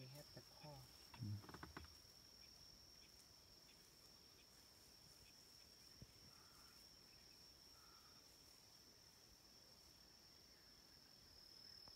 we have the call.